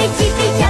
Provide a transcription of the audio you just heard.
飞机飞呀。